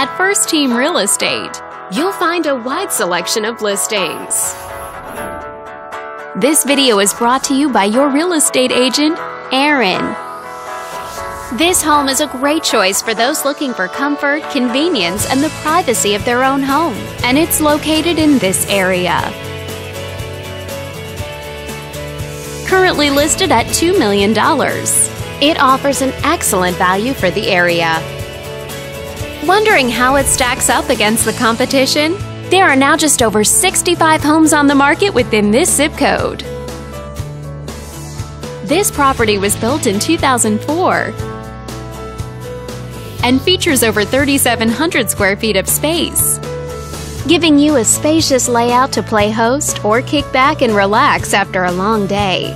At First Team Real Estate, you'll find a wide selection of listings. This video is brought to you by your real estate agent, Aaron. This home is a great choice for those looking for comfort, convenience, and the privacy of their own home, and it's located in this area. Currently listed at $2 million, it offers an excellent value for the area. Wondering how it stacks up against the competition? There are now just over 65 homes on the market within this zip code. This property was built in 2004 and features over 3,700 square feet of space, giving you a spacious layout to play host or kick back and relax after a long day.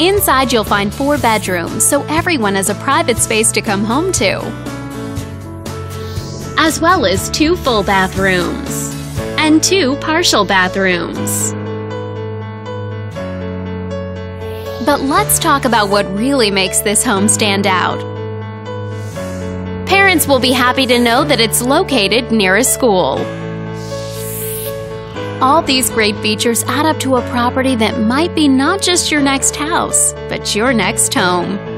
Inside, you'll find four bedrooms, so everyone has a private space to come home to, as well as two full bathrooms and two partial bathrooms. But let's talk about what really makes this home stand out. Parents will be happy to know that it's located near a school. All these great features add up to a property that might be not just your next house, but your next home.